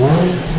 What?